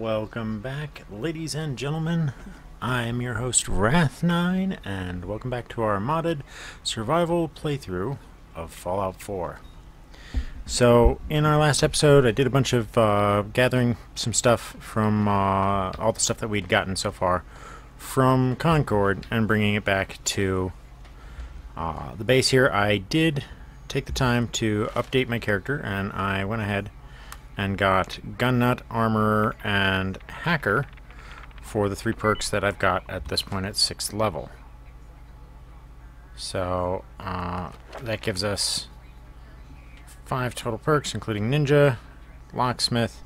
Welcome back, ladies and gentlemen. I'm your host, Wrath9, and welcome back to our modded survival playthrough of Fallout 4. So, in our last episode, I did a bunch of uh, gathering some stuff from uh, all the stuff that we'd gotten so far from Concord and bringing it back to uh, the base here. I did take the time to update my character, and I went ahead and got Gun Nut, Armor, and Hacker for the three perks that I've got at this point at 6th level. So uh, that gives us five total perks, including Ninja, Locksmith,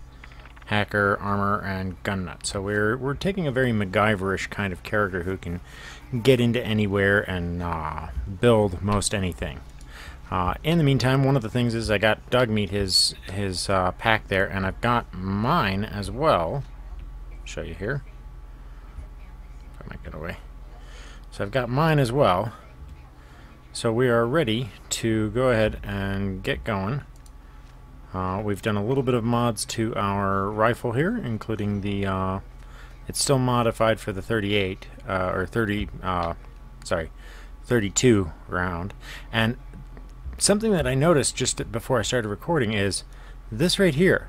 Hacker, Armor, and Gun Nut. So we're, we're taking a very MacGyverish kind of character who can get into anywhere and uh, build most anything. Uh, in the meantime, one of the things is I got Dogmeat his his uh, pack there, and I've got mine as well. show you here. If I might get away. So I've got mine as well. So we are ready to go ahead and get going. Uh, we've done a little bit of mods to our rifle here, including the. Uh, it's still modified for the 38 uh, or 30. Uh, sorry, 32 round, and something that I noticed just before I started recording is this right here.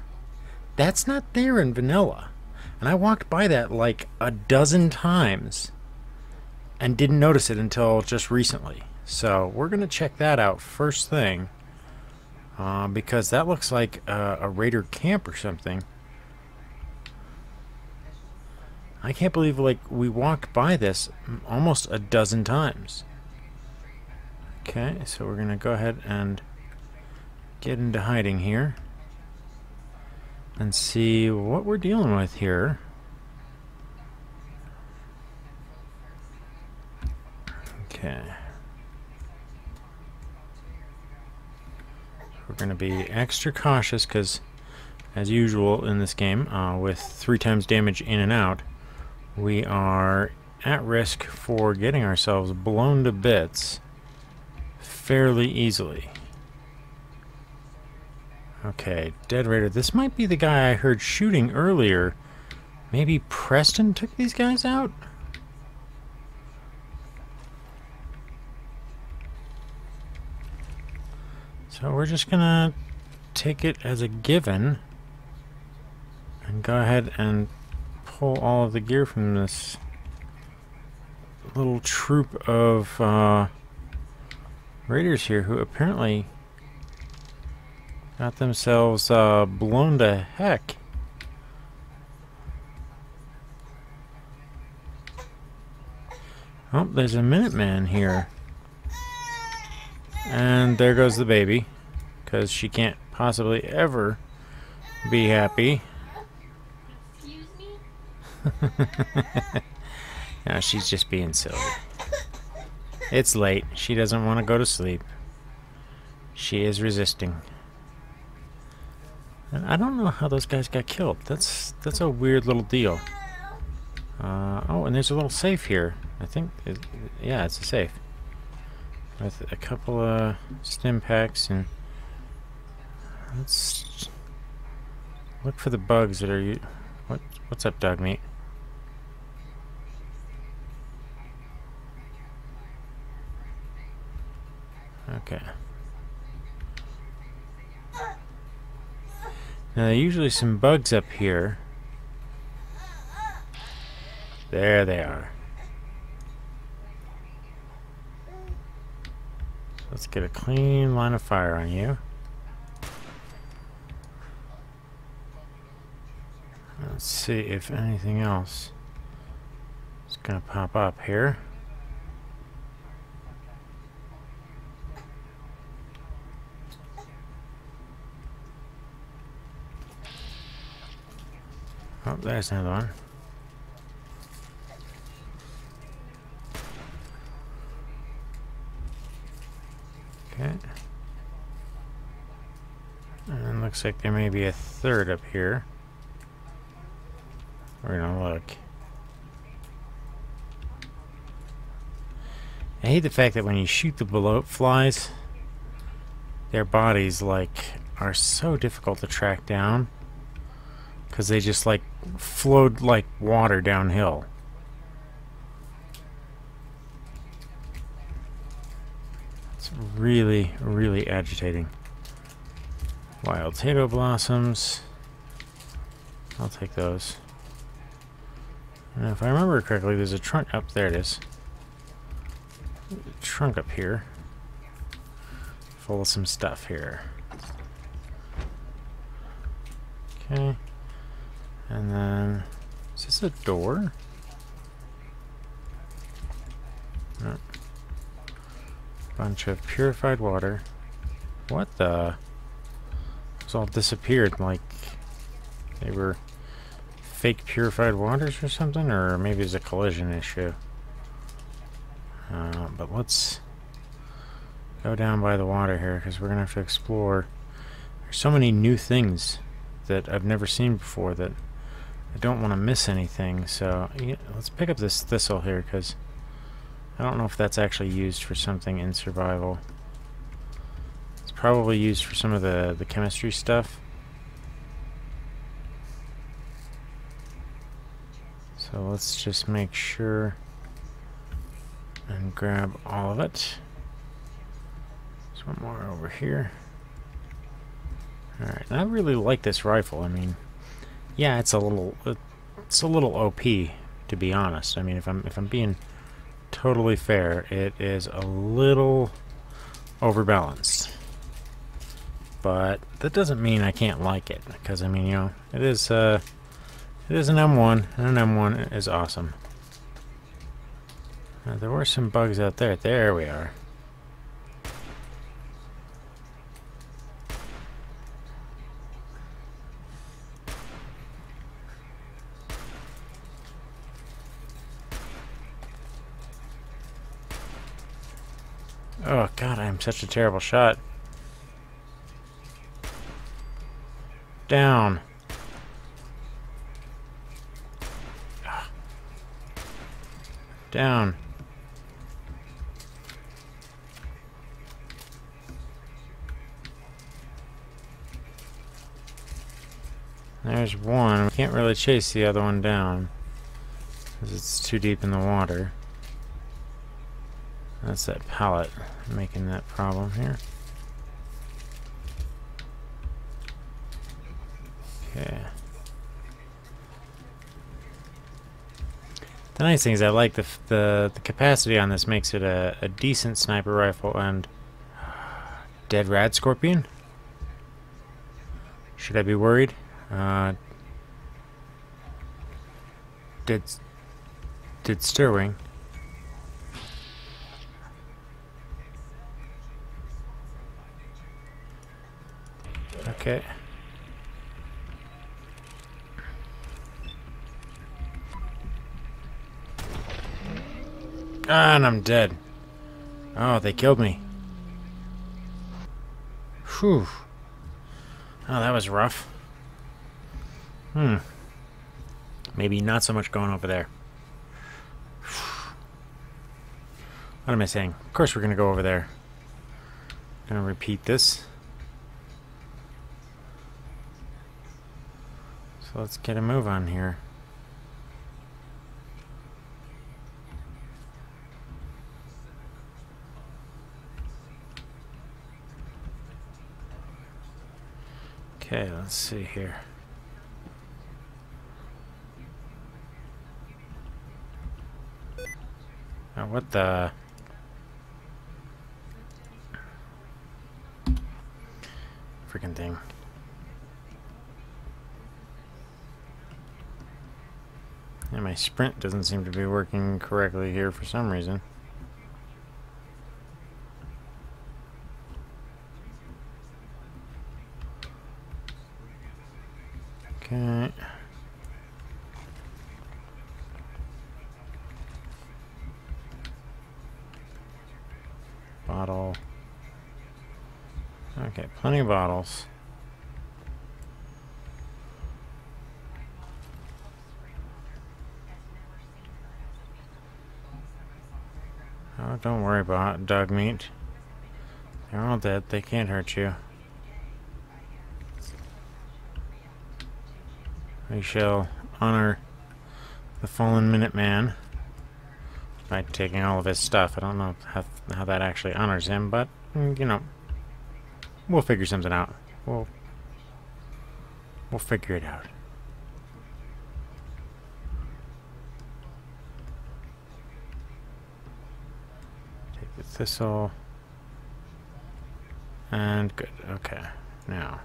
That's not there in vanilla. And I walked by that like a dozen times and didn't notice it until just recently. So we're going to check that out first thing uh, because that looks like a, a Raider camp or something. I can't believe like we walked by this almost a dozen times. Okay, so we're going to go ahead and get into hiding here and see what we're dealing with here. Okay. We're going to be extra cautious because, as usual in this game, uh, with three times damage in and out, we are at risk for getting ourselves blown to bits fairly easily. Okay, Dead Raider. This might be the guy I heard shooting earlier. Maybe Preston took these guys out? So we're just gonna take it as a given and go ahead and pull all of the gear from this little troop of uh, raiders here who apparently got themselves uh, blown to heck. Oh, there's a Minuteman here. And there goes the baby. Because she can't possibly ever be happy. Excuse me? no, she's just being silly. It's late. She doesn't want to go to sleep. She is resisting. And I don't know how those guys got killed. That's that's a weird little deal. Uh, oh, and there's a little safe here. I think, it, yeah, it's a safe. With a couple of stim packs and... Let's look for the bugs that are... What, what's up, Dogmeat? Okay. Now, there usually some bugs up here. There they are. Let's get a clean line of fire on you. Let's see if anything else is going to pop up here. Oh, there's another one. Okay. And looks like there may be a third up here. We're gonna look. I hate the fact that when you shoot the bloat flies, their bodies like are so difficult to track down. Because they just, like, flowed like water downhill. It's really, really agitating. Wild potato blossoms. I'll take those. And if I remember correctly, there's a trunk up there. It is. Trunk up here. Full of some stuff here. Okay. And then, is this a door? No. Bunch of purified water. What the? It's all disappeared, like they were fake purified waters or something, or maybe it's a collision issue. Uh, but let's go down by the water here, because we're going to have to explore. There's so many new things that I've never seen before that I don't want to miss anything. So let's pick up this thistle here, because I don't know if that's actually used for something in survival. It's probably used for some of the, the chemistry stuff. So let's just make sure and grab all of it. There's one more over here. Alright, I really like this rifle. I mean, yeah, it's a little it's a little OP to be honest. I mean, if I'm if I'm being totally fair, it is a little overbalanced. But that doesn't mean I can't like it because I mean, you know, it is uh it is an M1, and an M1 is awesome. Now, there were some bugs out there. There we are. God, I am such a terrible shot. Down. Down. There's one. We can't really chase the other one down. Because it's too deep in the water. That's that pallet making that problem here. Okay. The nice thing is I like the, the, the capacity on this makes it a, a decent sniper rifle and dead rad scorpion. Should I be worried? Uh, did did Stingwing. Okay. And I'm dead. Oh, they killed me. Whew. Oh, that was rough. Hmm. Maybe not so much going over there. What am I saying? Of course we're going to go over there. Going to repeat this. So let's get a move on here. Okay, let's see here. Now what the... Freaking thing. And my sprint doesn't seem to be working correctly here for some reason. Okay. Bottle. Okay, plenty of bottles. Oh, don't worry about Dogmeat. They're all dead. They can't hurt you. we shall honor the fallen Minuteman by taking all of his stuff. I don't know how, how that actually honors him, but, mm, you know, we'll figure something out. We'll, we'll figure it out. Thistle. And good. Okay. Now.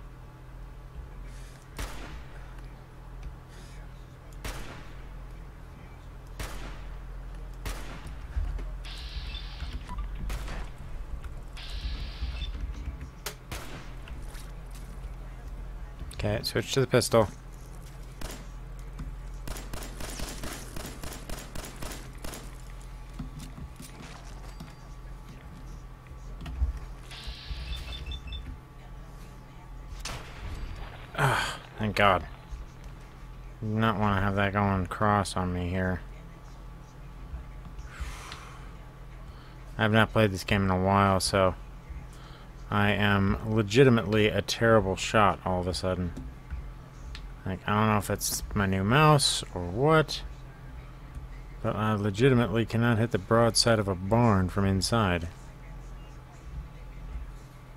Okay, switch to the pistol. Ah, thank God. Do that going cross on me here. I have not played this game in a while, so I am legitimately a terrible shot all of a sudden. Like, I don't know if it's my new mouse or what, but I legitimately cannot hit the broadside of a barn from inside.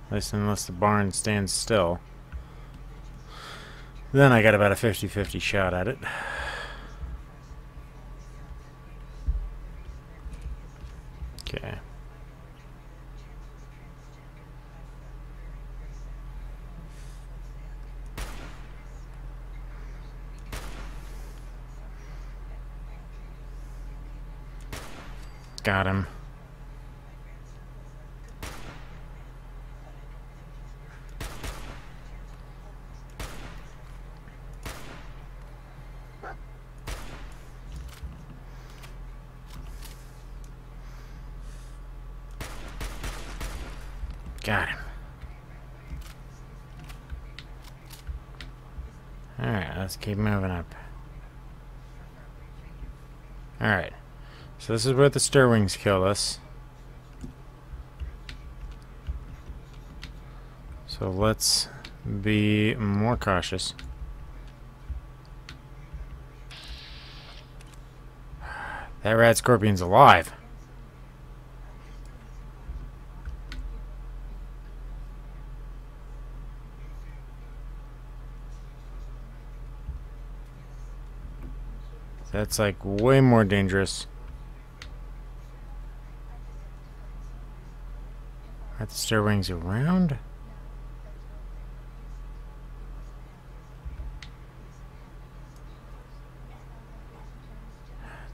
At least unless the barn stands still. Then I got about a 50-50 shot at it. Okay. Got him. Got him. Alright, let's keep moving up. Alright. So this is where the Stingwings kill us. So let's be more cautious. That rad scorpion's alive. That's like way more dangerous. Are the around?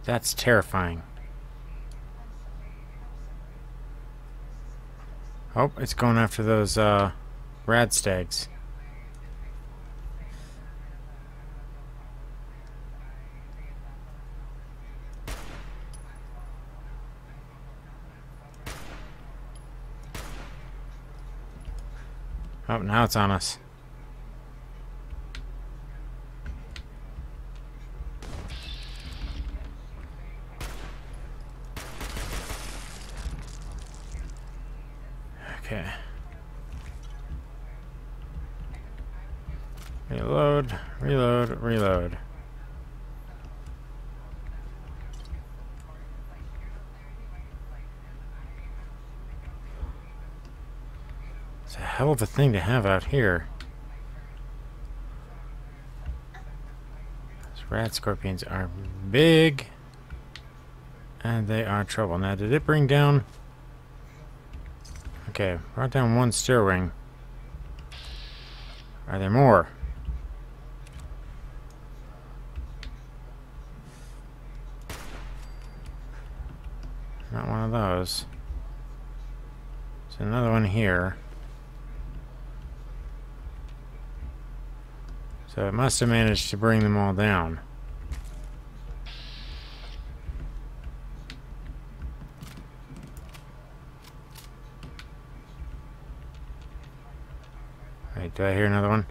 That's terrifying. Oh, it's going after those, uh, radstags. Oh, now it's on us. Hell of a thing to have out here. Those rad scorpions are big. And they are trouble. Now, did it bring down... Okay, brought down one Stingwing. Are there more? Not one of those. There's another one here. So it must have managed to bring them all down. Wait, do I hear another one?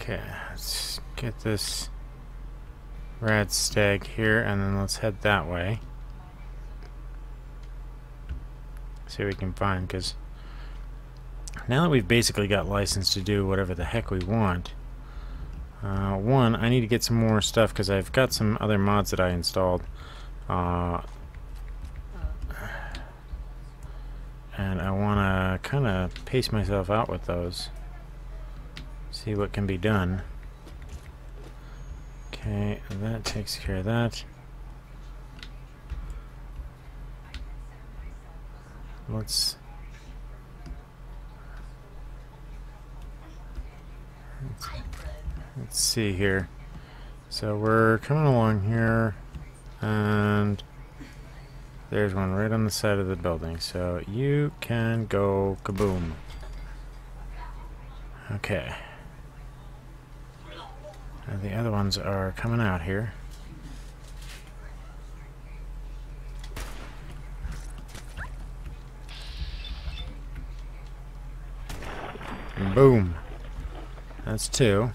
Okay, let's get this rad stag here and then let's head that way. See what we can find, because now that we've basically got license to do whatever the heck we want, uh, one, I need to get some more stuff because I've got some other mods that I installed. Uh, and I want to kind of pace myself out with those. See what can be done. Okay, that takes care of that. Let's let's, see here. So we're coming along here and there's one right on the side of the building. So you can go kaboom. Okay. And the other ones are coming out here. Boom. That's two.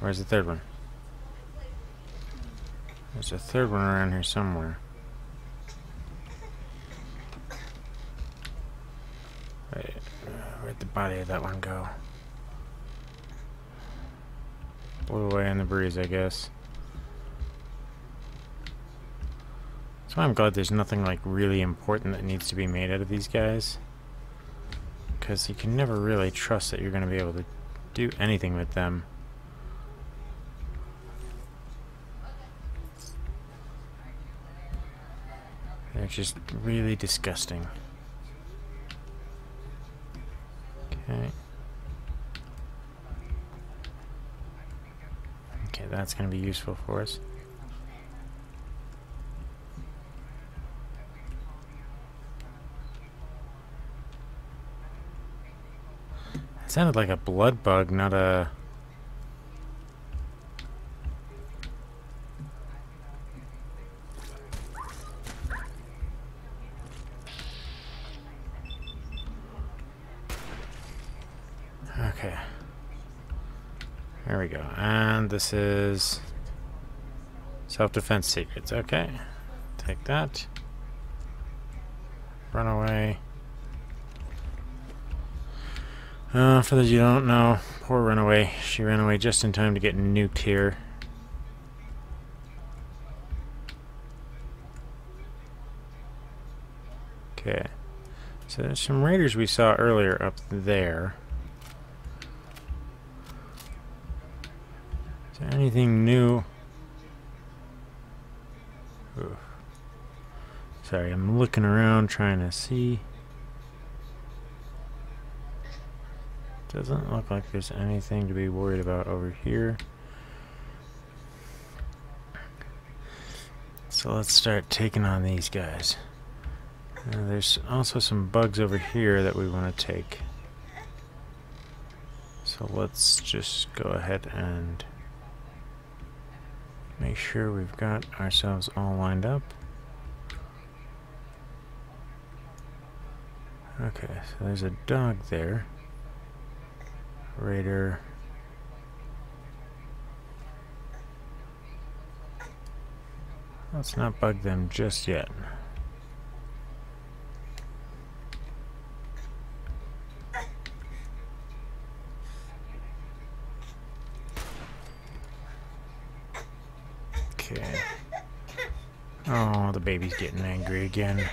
Where's the third one? There's a third one around here somewhere. Wait, uh, where'd the body of that one go? Blew away in the breeze, I guess. That's why I'm glad there's nothing like really important that needs to be made out of these guys. Because you can never really trust that you're going to be able to do anything with them. They're just really disgusting. That's going to be useful for us. It sounded like a blood bug, not a... There we go. And this is self-defense secrets. Okay. Take that. Run away. Uh, for those you don't know, poor Runaway. She ran away just in time to get nuked here. Okay. So there's some raiders we saw earlier up there. Is there anything new? Ooh. Sorry, I'm looking around trying to see. Doesn't look like there's anything to be worried about over here. So let's start taking on these guys. Uh, there's also some bugs over here that we want to take. So let's just go ahead and make sure we've got ourselves all lined up. Okay, so there's a dog there. Raider. Let's not bug them just yet. Okay. Oh, the baby's getting angry again.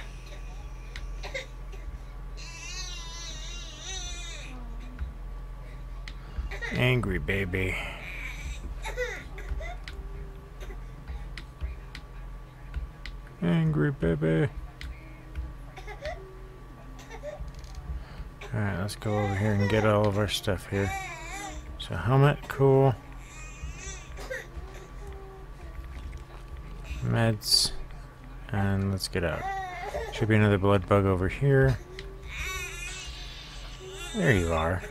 Angry baby. Angry baby. Alright, let's go over here and get all of our stuff here. So helmet, cool. Meds. And let's get out. Should be another blood bug over here. There you are.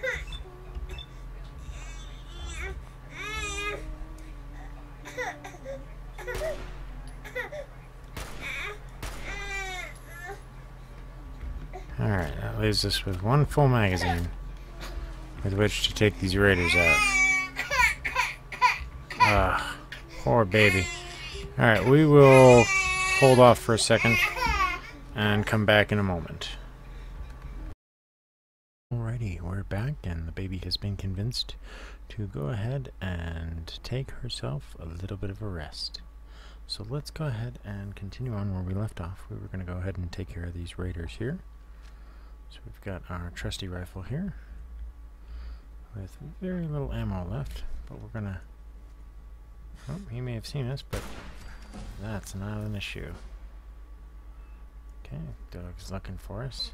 Alright, that leaves us with one full magazine with which to take these raiders out. Poor baby. Alright, we will hold off for a second and come back in a moment. Alrighty, we're back and the baby has been convinced to go ahead and take herself a little bit of a rest. So let's go ahead and continue on where we left off. We were going to go ahead and take care of these raiders here. So we've got our trusty rifle here with very little ammo left, but we're going to... Oh, he may have seen us, but that's not an issue. Okay, dog's looking for us.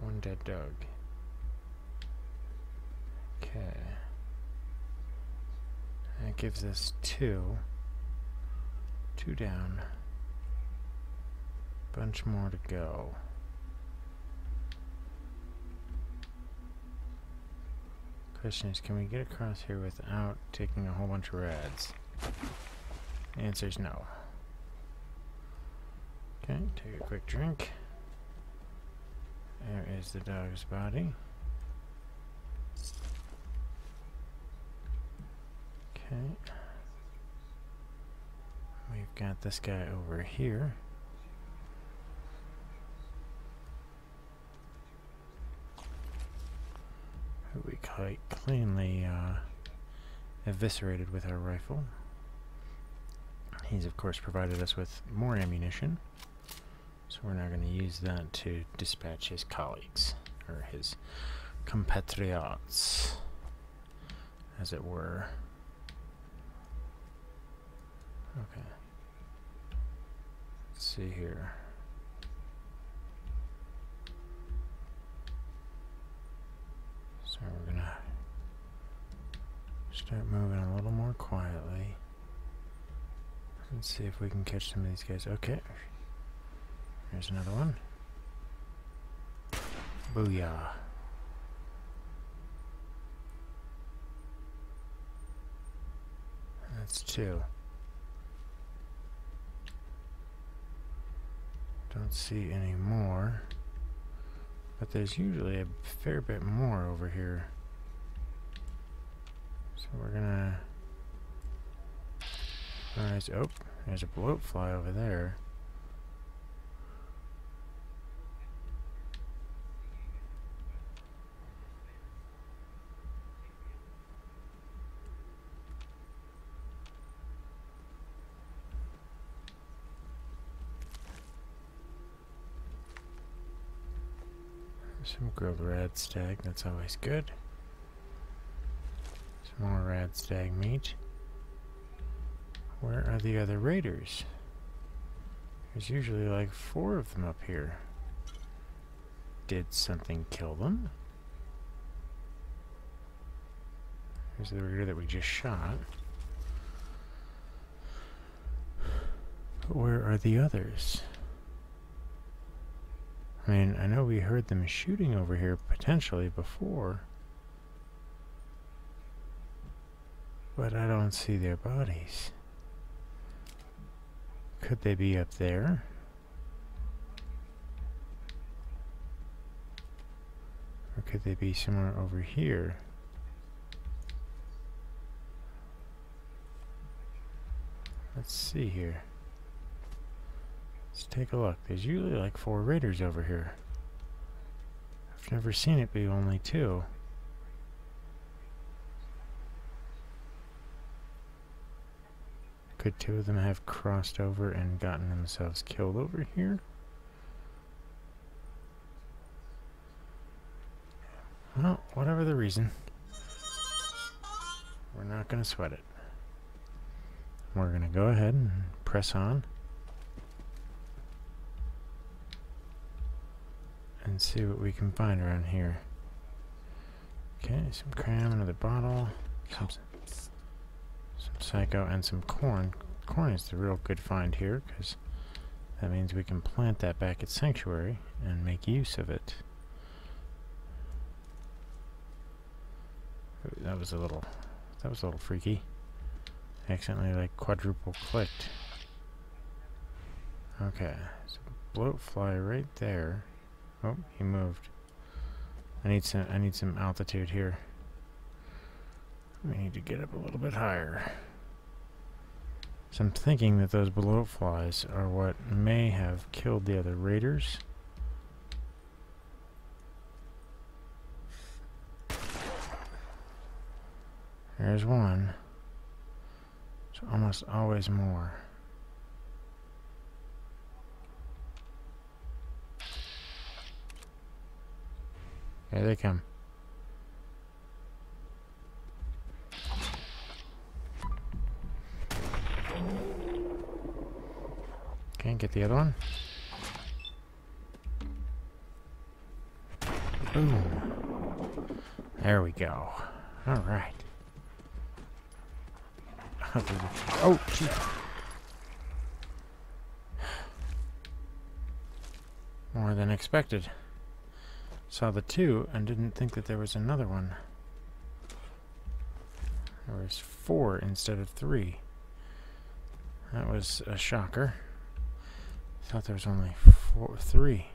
One dead dog. Okay. That gives us two. Two down. Bunch more to go. Question is, can we get across here without taking a whole bunch of? The answer is no. Okay, take a quick drink. There is the dog's body. Okay. We've got this guy over here. Who we quite cleanly uh, eviscerated with our rifle. He's of course provided us with more ammunition. So we're now going to use that to dispatch his colleagues, or his compatriots, as it were. Okay. Let's see here. So we're going start moving a little more quietly. Let's see if we can catch some of these guys. Okay. Here's another one. Booyah. That's two. Don't see any more. But there's usually a fair bit more over here. So we're gonna... Oh, Alright, oh, there's a bloat fly over there. Some grilled rad stag, that's always good. More rad stag meat. Where are the other raiders? There's usually like four of them up here. Did something kill them? Here's the raider that we just shot. Where are the others? I mean, I know we heard them shooting over here potentially before. But I don't see their bodies. Could they be up there? Or could they be somewhere over here? Let's see here. Let's take a look. There's usually like four raiders over here. I've never seen it be only two. Could two of them have crossed over and gotten themselves killed over here? Well, whatever the reason, we're not going to sweat it. We're going to go ahead and press on. and see what we can find around here. Okay, some cram, another bottle, some psycho, and some corn. Corn is the real good find here, because that means we can plant that back at Sanctuary and make use of it. That was a little, that was a little freaky. accidentally like quadruple clicked. Okay, so bloat fly right there. Oh, he moved. I need some I need some altitude here. We need to get up a little bit higher. So I'm thinking that those bloat flies are what may have killed the other raiders. There's one. It's almost always more. Here they come. Get the other one. Boom. There we go. Alright. oh. More than expected. Saw the two and didn't think that there was another one. There was four instead of three. That was a shocker. I thought there was only four, three.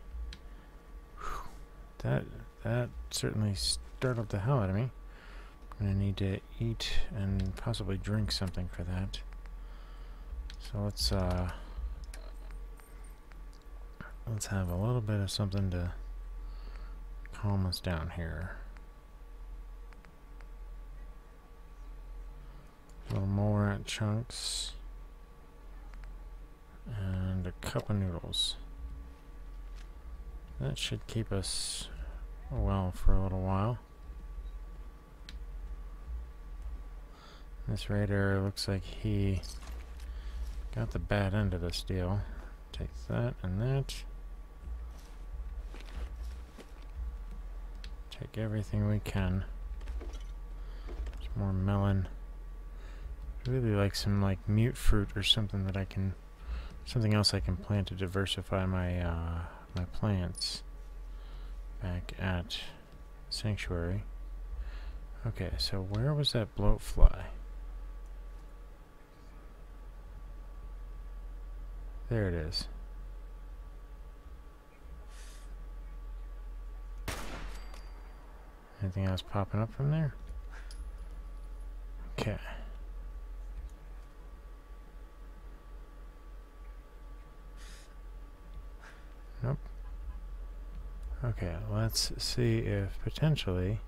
Whew. That that certainly startled the hell out of me. I'm gonna need to eat and possibly drink something for that. So let's uh let's have a little bit of something to calm us down here. Little mole rat chunks and a cup of noodles. That should keep us well for a little while. This raider looks like he got the bad end of this deal. Take that and that. Take everything we can. Some more melon. I really like some like mutfruit or something that I can something else I can plant to diversify my uh, my plants back at sanctuary. Okay, so where was that bloat fly? There it is. Anything else popping up from there? Okay. Okay, let's see if potentially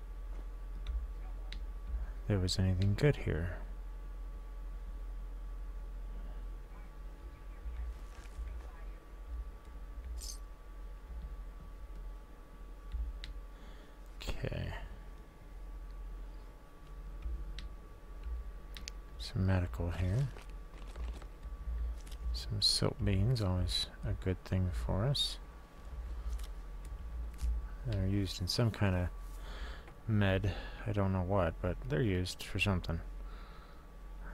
there was anything good here. Okay. Some medical here. Some silt beans, always a good thing for us. They're used in some kind of med. I don't know what, but they're used for something.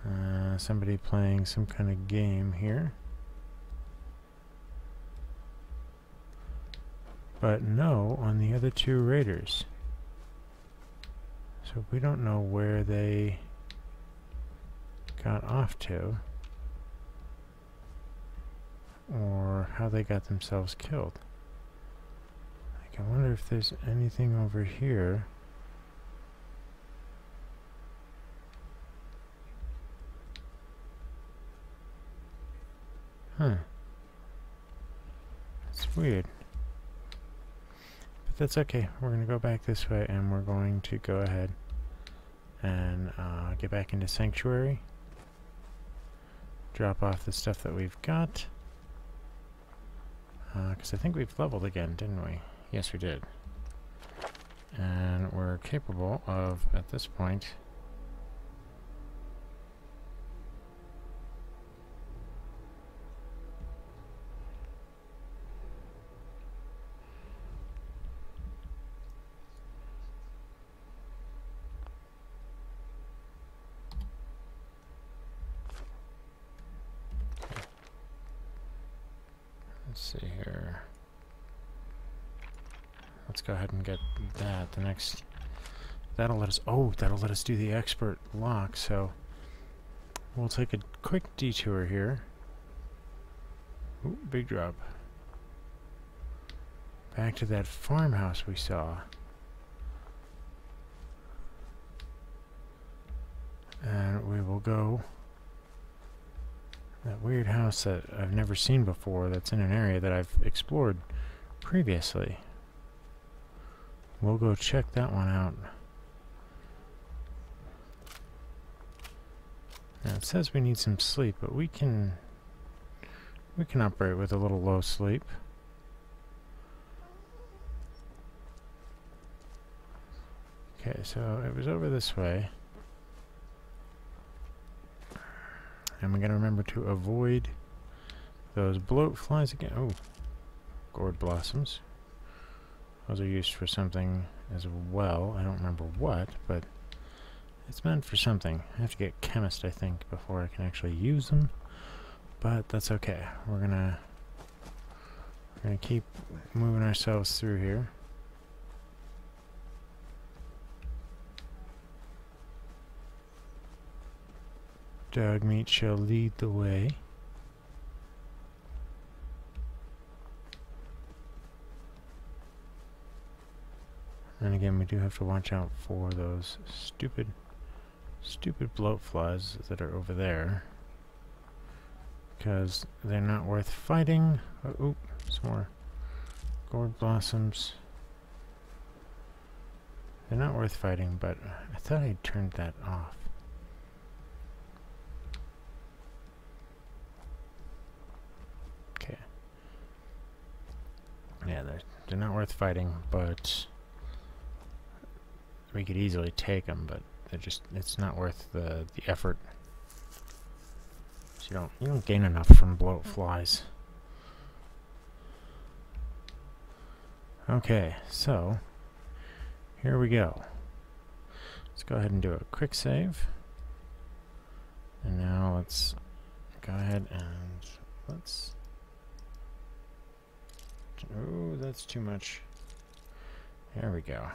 Uh, somebody playing some kind of game here. But no on the other two raiders. So we don't know where they got off to or how they got themselves killed. I wonder if there's anything over here. Huh. That's weird. But that's okay. We're going to go back this way and we're going to go ahead and uh, get back into Sanctuary. Drop off the stuff that we've got. Because uh, I think we've leveled again, didn't we? Yes, we did. And we're capable of, at this point, Let's see here. Let's go ahead and get that. The next... That'll let us... Oh, that'll let us do the expert lock, so... We'll take a quick detour here. Ooh, big drop. back to that farmhouse we saw. And we will go that weird house that I've never seen before that's in an area that I've explored previously. We'll go check that one out. Now it says we need some sleep, but we can we can operate with a little low sleep. Okay, so it was over this way. And we're going to remember to avoid those bloat flies again. Oh, gourd blossoms. Those are used for something as well. I don't remember what, but it's meant for something. I have to get chemist, I think, before I can actually use them. But that's okay. We're gonna we're gonna keep moving ourselves through here. Dogmeat shall lead the way. And again, we do have to watch out for those stupid, stupid bloat flies that are over there. Because they're not worth fighting. Oh, oop, some more gourd blossoms. They're not worth fighting, but I thought I'd turned that off. Okay. Yeah, they're, they're not worth fighting, but we could easily take them, but they're just, it's not worth the, the effort. So you don't, you don't gain enough from bloat mm. flies. Okay, so, here we go. Let's go ahead and do a quick save. And now let's go ahead and let's... Oh, that's too much. There we go.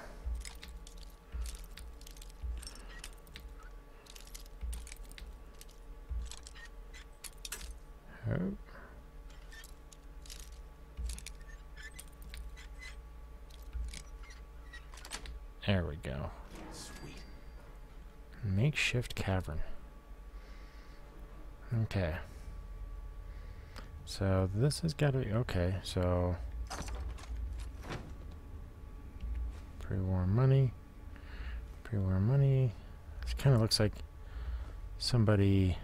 There we go. Sweet. Makeshift cavern. Okay. So this has got to be okay. So pre-war money, pre-war money. This kind of looks like somebody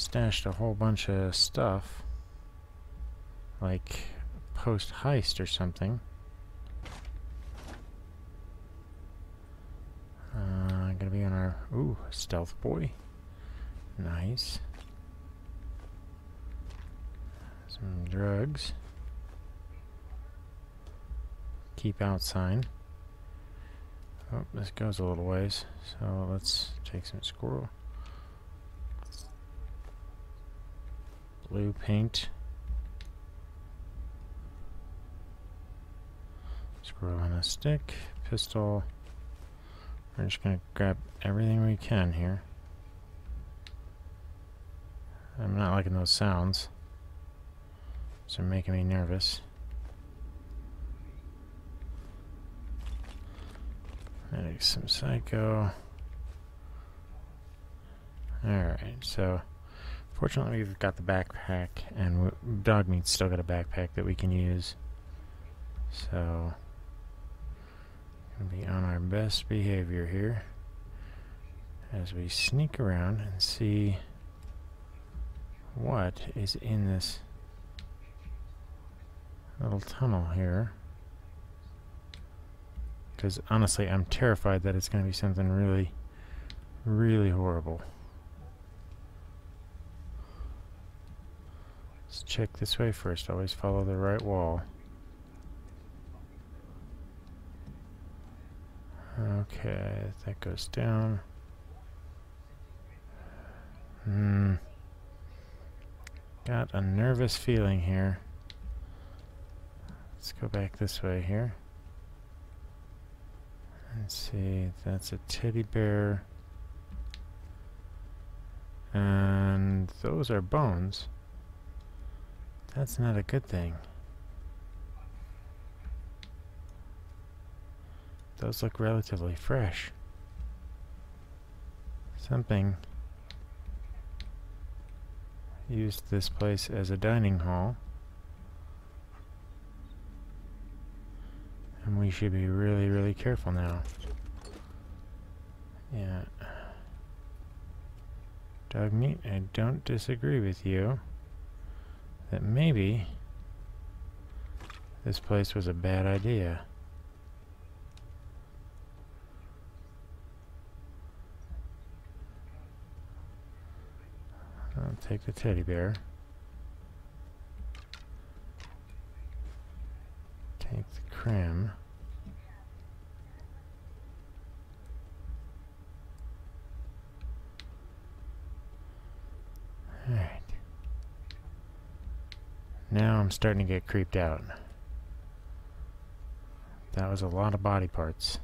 stashed a whole bunch of stuff like post heist or something. Uh, gonna be on our ooh stealth boy. Nice. Some drugs. Keep out sign. Oh this goes a little ways so let's take some squirrel blue paint. Screw on a stick, pistol. We're just to grab everything we can here. I'm not liking those sounds. They're making me nervous. Medic some psycho. Alright, so Fortunately, we've got the backpack, and Dogmeat's still got a backpack that we can use. So, gonna be on our best behavior here as we sneak around and see what is in this little tunnel here. Because honestly, I'm terrified that it's going to be something really, really horrible. Let's check this way first. Always follow the right wall. Okay, that goes down. Hmm. Got a nervous feeling here. Let's go back this way here. Let's see, that's a teddy bear. And those are bones. That's not a good thing. Those look relatively fresh. Something used this place as a dining hall. And we should be really, really careful now. Yeah. Dogmeat, I don't disagree with you that maybe this place was a bad idea. I'll take the teddy bear. Take the cram. Alright. Now I'm starting to get creeped out. That was a lot of body parts.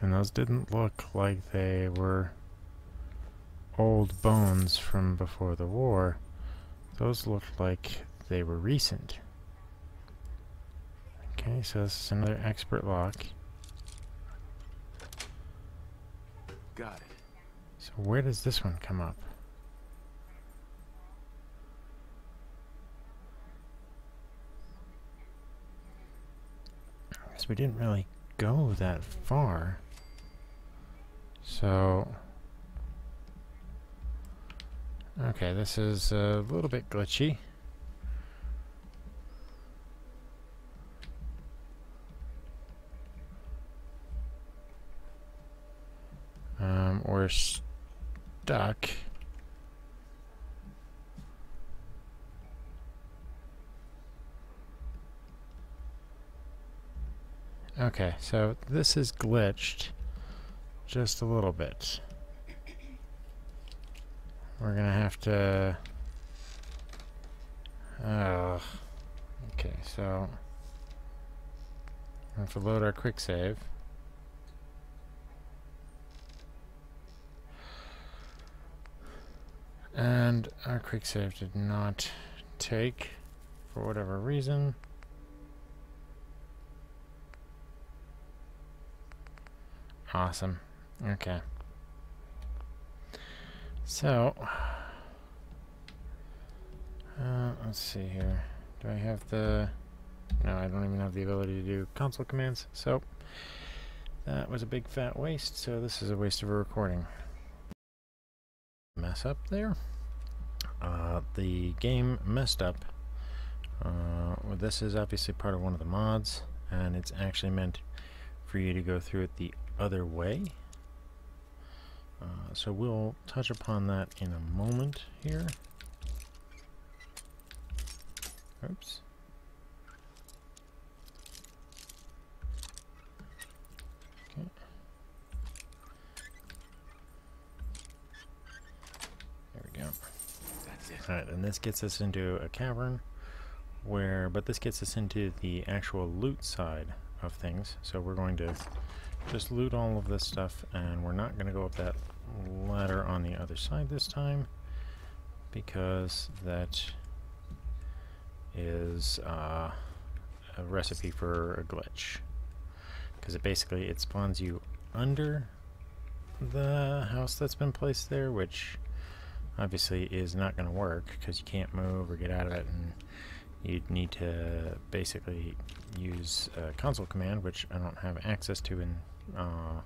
And those didn't look like they were old bones from before the war. Those looked like they were recent. Okay, so this is another expert lock. Got it. So where does this one come up? Guess we didn't really go that far. So... Okay, this is a little bit glitchy. Um, we're stuck. Okay, so this is glitched just a little bit. We're gonna have to... Oh, okay, so... We have to load our quick save. And our quick save did not take for whatever reason. Awesome. Okay. So, uh, let's see here. Do I have the... No, I don't even have the ability to do console commands. So, that was a big fat waste, so this is a waste of a recording. Mess up there. Uh, the game messed up. Uh, well, this is obviously part of one of the mods, and it's actually meant for you to go through it the other way. Uh, so we'll touch upon that in a moment here. Oops. Okay. There we go. That's it. Alright, and this gets us into a cavern where, but this gets us into the actual loot side of things. So we're going to just loot all of this stuff and we're not going to go up that ladder on the other side this time because that is uh, a recipe for a glitch because it basically it spawns you under the house that's been placed there which obviously is not going to work because you can't move or get out of it and you'd need to basically use a console command which I don't have access to in uh,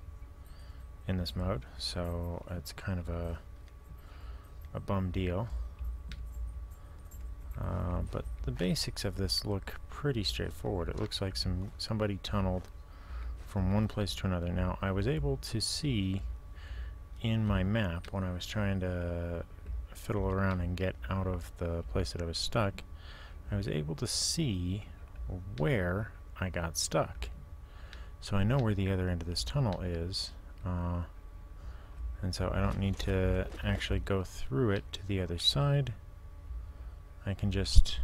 in this mode, so it's kind of a a bum deal. Uh, but the basics of this look pretty straightforward. It looks like some somebody tunneled from one place to another. Now, I was able to see in my map when I was trying to fiddle around and get out of the place that I was stuck, I was able to see where I got stuck. So I know where the other end of this tunnel is. Uh, and so I don't need to actually go through it to the other side. I can just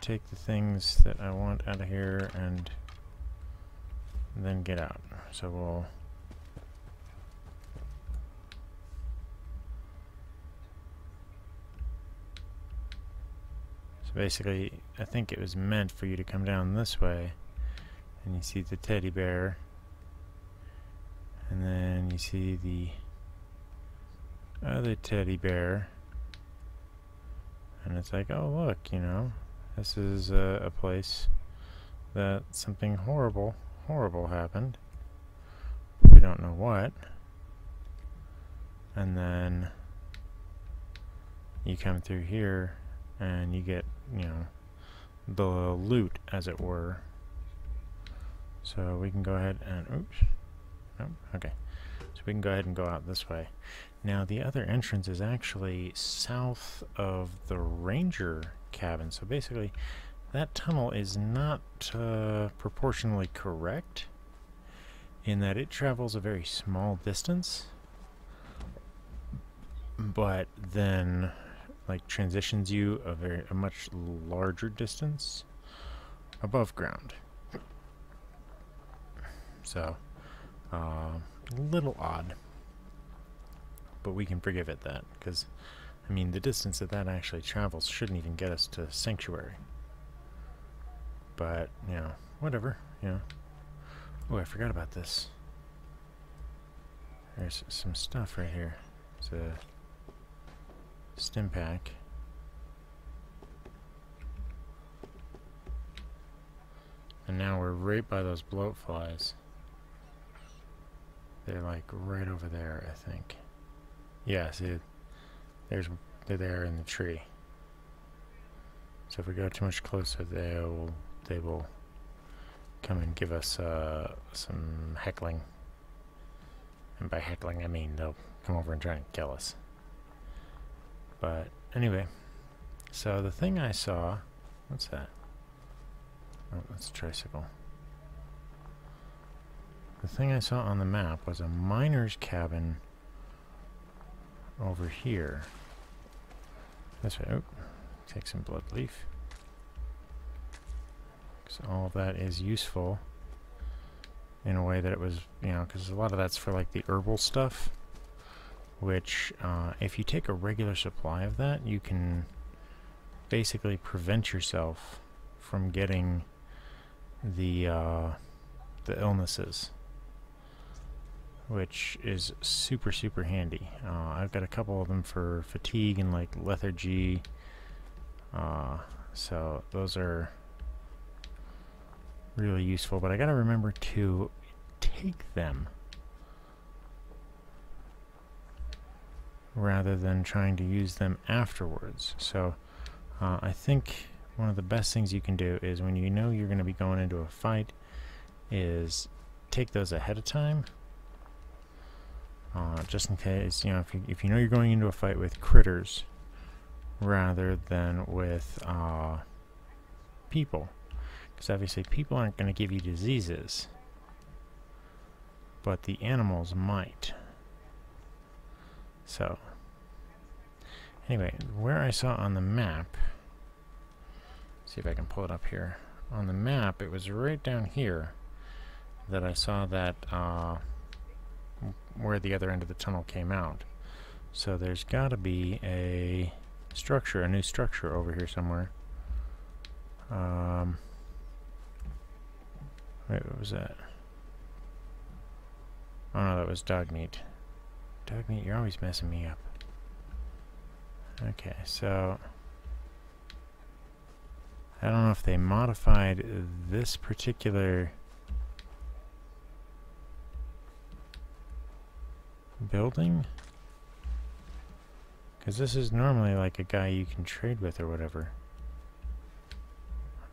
take the things that I want out of here and then get out. So we'll So basically, I think it was meant for you to come down this way, and you see the teddy bear, and then you see the other teddy bear, and it's like, oh look, you know, this is a, a place that something horrible, horrible happened. We don't know what. And then you come through here and you get, you know, the loot, as it were. So we can go ahead and, oops, okay. So we can go ahead and go out this way. Now the other entrance is actually south of the ranger cabin. So basically, that tunnel is not uh, proportionally correct in that it travels a very small distance, but then like transitions you a very a much larger distance above ground. So, uh, a little odd, but we can forgive it that because, I mean, the distance that that actually travels shouldn't even get us to sanctuary. But you know, whatever. You know. Oh, I forgot about this. There's some stuff right here. It's a stim pack. And now we're right by those bloat flies. They're like right over there, I think. Yeah, see, there's they're there in the tree. So if we go too much closer, they will they will come and give us uh, some heckling. And by heckling, I mean they'll come over and try and kill us. But anyway, so the thing I saw, what's that? Oh, that's a tricycle. The thing I saw on the map was a miner's cabin over here. This way. Oh, take some blood leaf. So all that is useful in a way that it was, you know, because a lot of that's for like the herbal stuff, which uh, if you take a regular supply of that, you can basically prevent yourself from getting the uh, the illnesses, which is super super handy. Uh, I've got a couple of them for fatigue and like lethargy. Uh, so those are really useful, but I gotta remember to take them rather than trying to use them afterwards. So uh, I think one of the best things you can do is when you know you're going to be going into a fight is take those ahead of time. Uh, just in case you know if you, if you know you're going into a fight with critters rather than with uh, people. Because obviously people aren't going to give you diseases but the animals might. So anyway where I saw on the map see if I can pull it up here. On the map, it was right down here that I saw that uh, where the other end of the tunnel came out. So there's got to be a structure, a new structure over here somewhere. Um, wait, what was that? Oh no, that was Dogmeat. Dog meat, you're always messing me up. Okay, so... I don't know if they modified this particular building. Because this is normally like a guy you can trade with or whatever.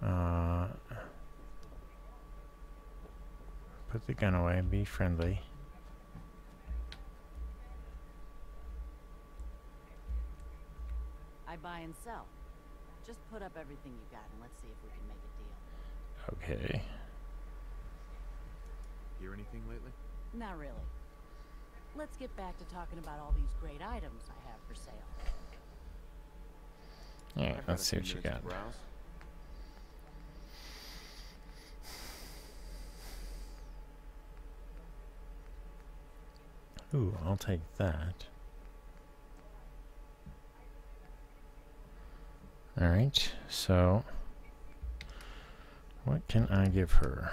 Uh, put the gun away be friendly. I buy and sell. Just put up everything you got and let's see if we can make a deal. Okay. Hear anything lately? Not really. Let's get back to talking about all these great items I have for sale. Alright, I've let's see what you got. Ooh, I'll take that. Alright, so what can I give her?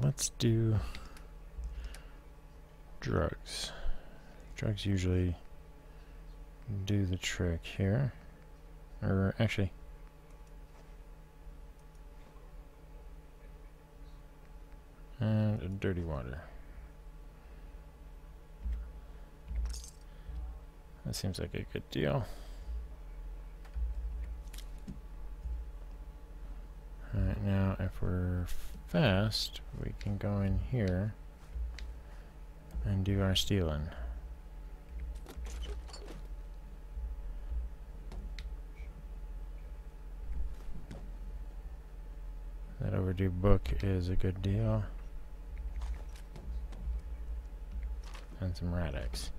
Let's do drugs. Drugs usually do the trick here. Or actually, Uh, and dirty water. That seems like a good deal. Alright, now if we're fast, we can go in here and do our stealing. That overdue book is a good deal. And some Rad-X.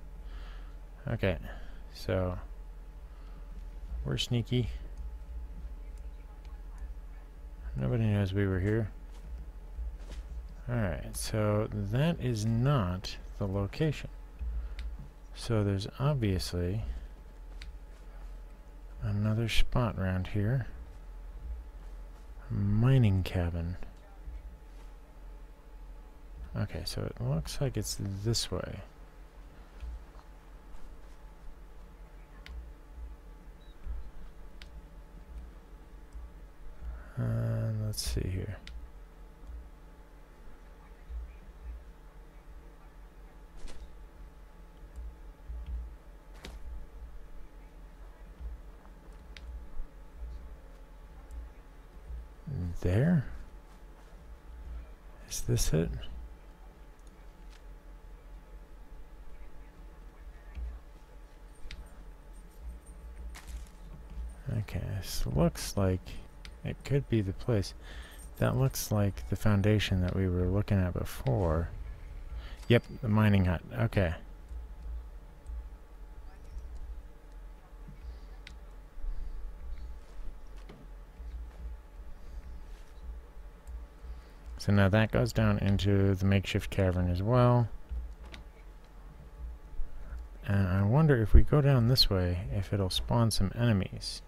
Okay, so we're sneaky. Nobody knows we were here. Alright, so that is not the location. So there's obviously another spot around here. A Mining cabin. Okay, so it looks like it's this way. And let's see here. There? Is this it? Okay, this looks like it could be the place. That looks like the foundation that we were looking at before. Yep, the mining hut. Okay. So now that goes down into the makeshift cavern as well. And I wonder if we go down this way, if it'll spawn some enemies.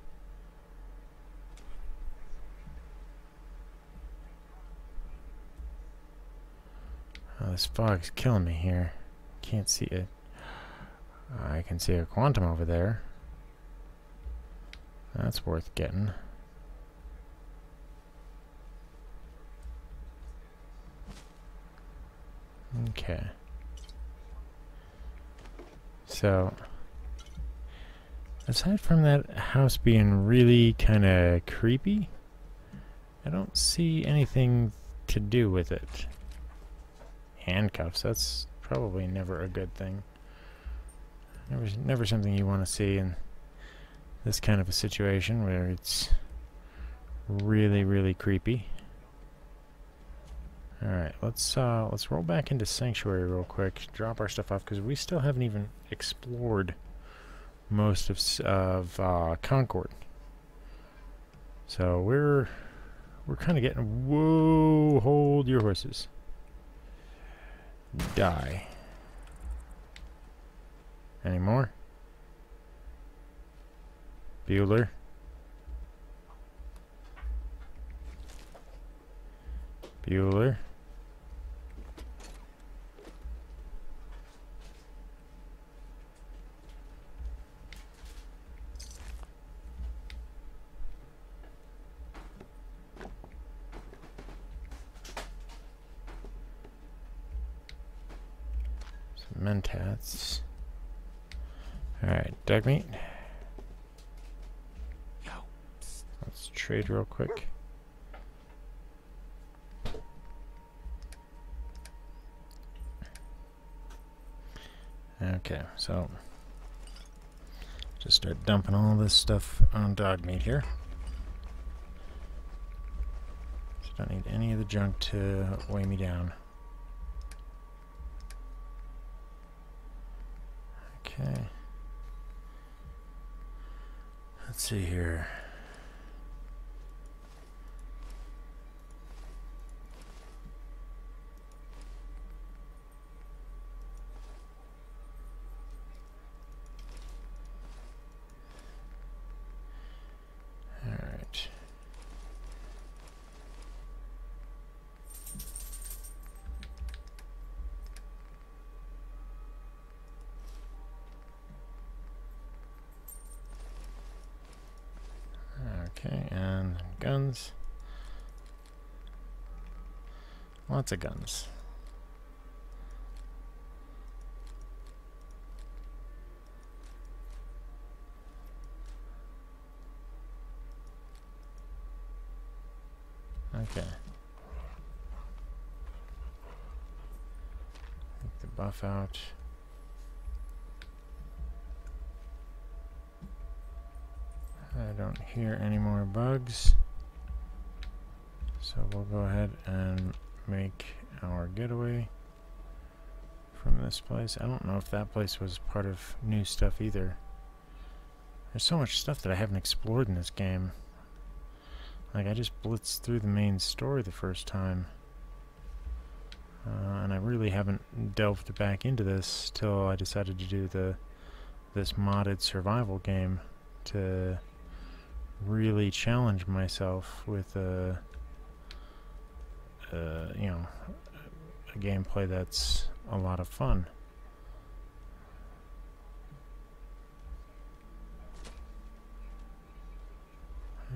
Oh, this fog's killing me here. Can't see it. I can see a quantum over there. That's worth getting. Okay. So, aside from that house being really kind of creepy, I don't see anything to do with it. Handcuffs, that's probably never a good thing. Never, never something you want to see in this kind of a situation where it's really, really creepy. Alright, let's uh, let's roll back into Sanctuary real quick, drop our stuff off, because we still haven't even explored most of, of uh, Concord. So we're we're kind of getting... Whoa! Hold your horses. Die. Any more? Bueller? Bueller? Mentats. Alright, Dogmeat. Let's trade real quick. Okay, so just start dumping all this stuff on Dogmeat here. So don't need any of the junk to weigh me down. Okay. Let's see here. Okay, and guns. Okay. Take the buff out. I don't hear any more bugs. So we'll go ahead and make our getaway from this place. I don't know if that place was part of new stuff either. There's so much stuff that I haven't explored in this game. Like, I just blitzed through the main story the first time. Uh, and I really haven't delved back into this till I decided to do the this modded survival game to really challenge myself with a, a you know a gameplay that's a lot of fun.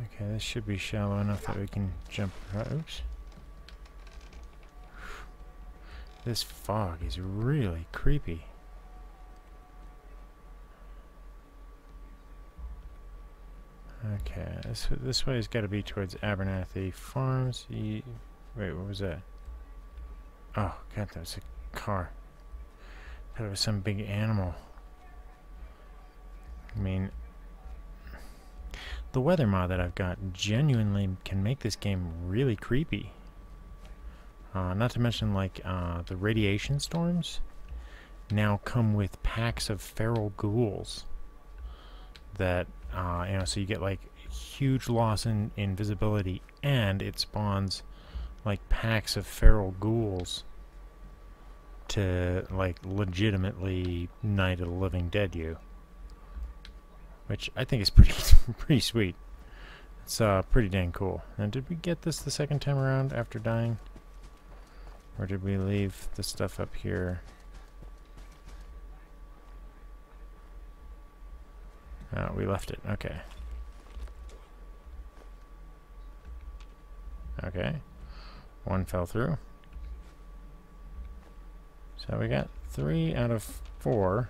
Okay, this should be shallow enough that we can jump right. Oops. This fog is really creepy. Okay, this this way has got to be towards Abernathy Farms. Wait, what was that? Oh, God, that was a car. I thought it was some big animal. I mean, the weather mod that I've got genuinely can make this game really creepy. Uh, not to mention, like, uh, the radiation storms now come with packs of feral ghouls that uh, you know, so you get like huge loss in, in visibility, and it spawns like packs of feral ghouls to like legitimately Night of the Living Dead you, which I think is pretty pretty sweet. It's uh, pretty dang cool. And did we get this the second time around after dying? Or did we leave the stuff up here? Oh, we left it. Okay. Okay. One fell through. So we got three out of four.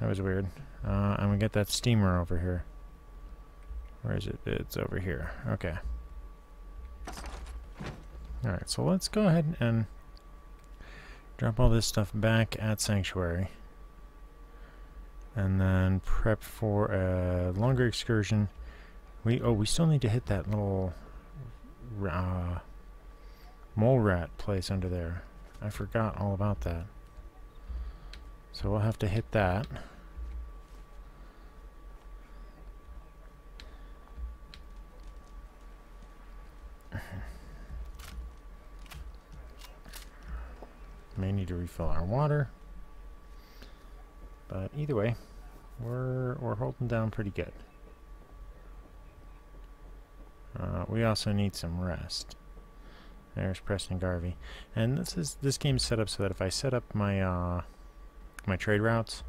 That was weird. Uh, and we get that steamer over here. Where is it? It's over here. Okay. Alright, so let's go ahead and drop all this stuff back at Sanctuary and then prep for a longer excursion. We oh we still need to hit that little uh, mole rat place under there. I forgot all about that. So we'll have to hit that. May need to refill our water. But either way, we're, we're holding down pretty good. Uh, we also need some rest. There's Preston Garvey. And this is this game's set up so that if I set up my uh, my trade routes,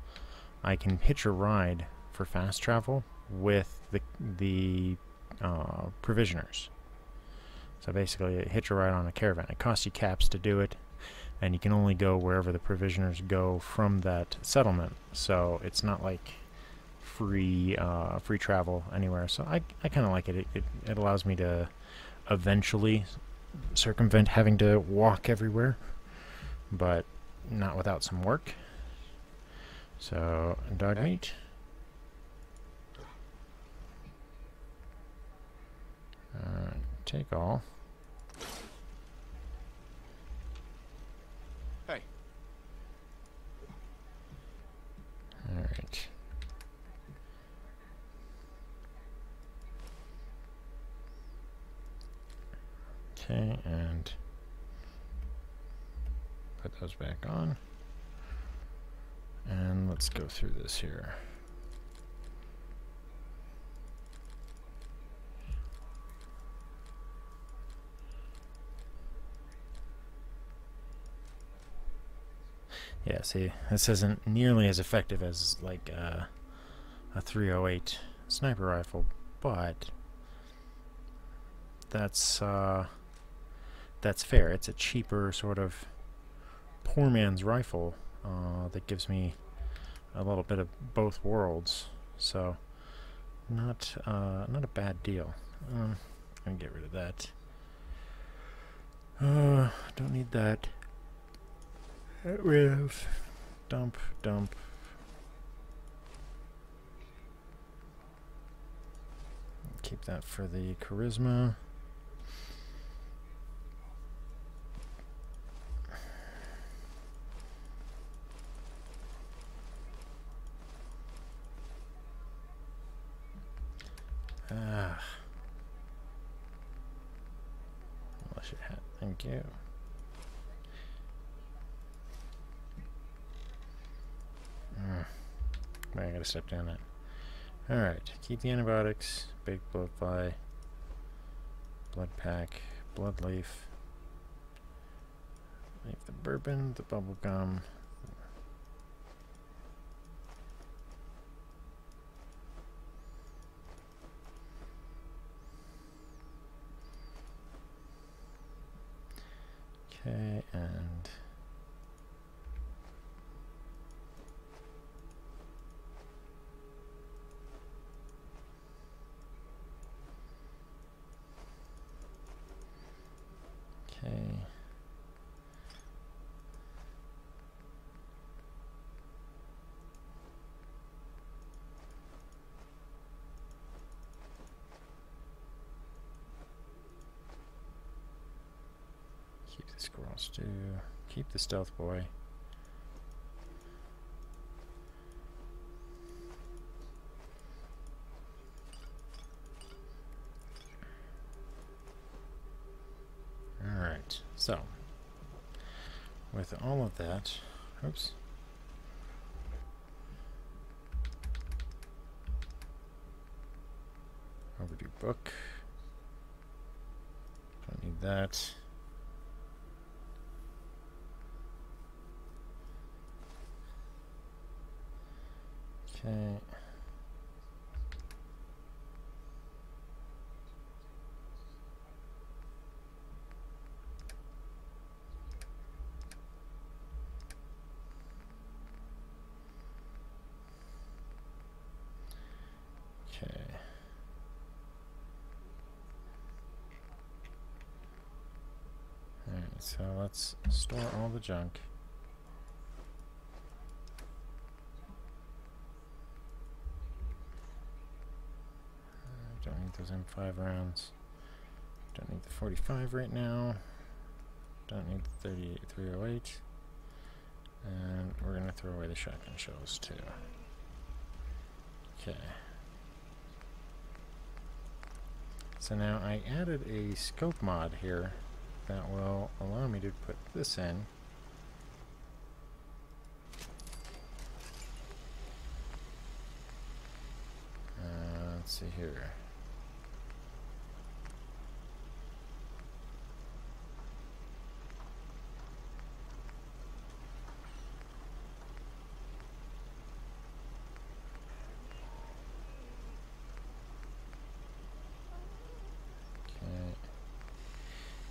I can hitch a ride for fast travel with the the uh, provisioners. So basically, it hitch a ride on a caravan. It costs you caps to do it and you can only go wherever the provisioners go from that settlement. So it's not like free uh, free travel anywhere. So I, I kind of like it. It, it. it allows me to eventually circumvent having to walk everywhere, but not without some work. So Dogmeat. Uh, take all. Hey. Alright. Okay, and put those back on. And let's go through this here. Yeah, see, this isn't nearly as effective as like uh, a 308 sniper rifle, but that's uh, that's fair. It's a cheaper sort of poor man's rifle uh, that gives me a little bit of both worlds. So not uh, not a bad deal. Um, I'm get rid of that. Uh, don't need that. Get rid of dump, dump. Keep that for the charisma. Ah. Unless you had. Thank you. Mm. I gotta step down that. Alright, keep the antibiotics, big blood fly, blood pack, blood leaf, leave the bourbon, the bubble gum. Okay, and Okay. Keep the stew. Keep the stealth boy. Alright, so with all of that, oops. Overdue book. Don't need that. Okay. Okay. Alright, so let's store all the junk. Don't need those M5 rounds. Don't need the 45 right now. Don't need the 38 308. And we're going to throw away the shotgun shells too. Okay. So now I added a scope mod here that will allow me to put this in. Uh, let's see here. Okay.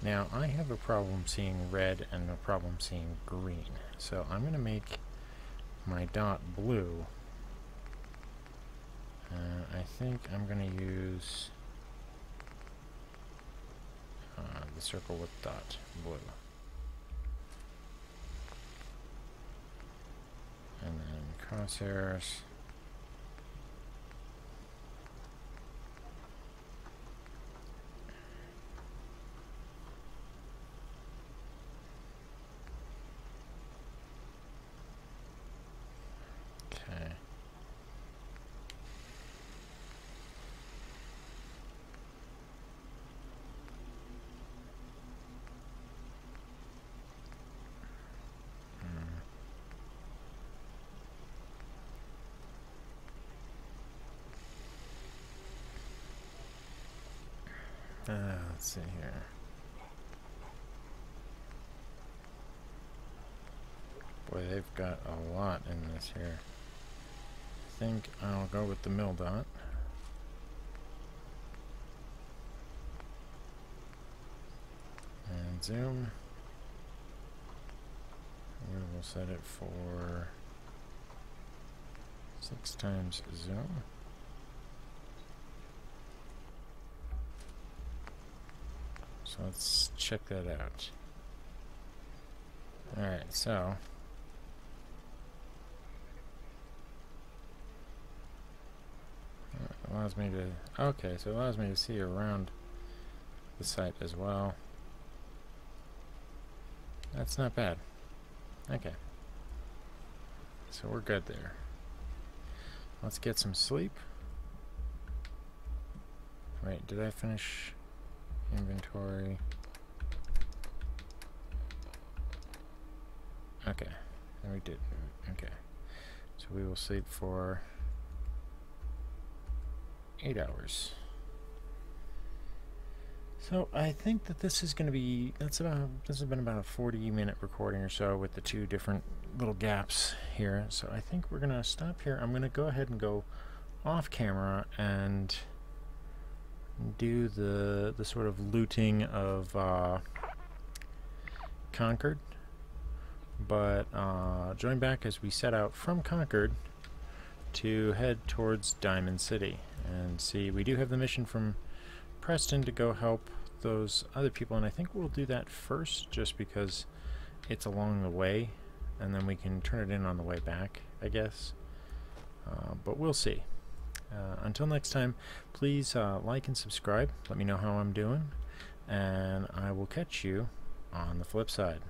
Now I have a problem seeing red and a problem seeing green. So I'm going to make my dot blue. Uh, I think I'm going to use uh, the circle with dot blue. And then crosshairs. Okay. Hmm. Uh, see here. Boy, they've got a lot in this here. I think I'll go with the mil dot. and zoom. We will set it for six times zoom. Let's check that out. Alright, so allows me to okay, so it allows me to see around the site as well. That's not bad. Okay. So we're good there. Let's get some sleep. Wait, did I finish inventory? Okay. And we did. Okay. So we will sleep for eight hours. So I think that this is going to be that's about this has been about a 40 minute recording or so with the two different little gaps here. So I think we're going to stop here. I'm going to go ahead and go off camera and do the the sort of looting of uh, Concord. But uh, join back as we set out from Concord to head towards Diamond City. And see we do have the mission from Preston to go help those other people. And I think we'll do that first just because it's along the way. And then we can turn it in on the way back I guess. Uh, but we'll see uh, until next time please uh, like and subscribe. Let me know how I'm doing and I will catch you on the flip side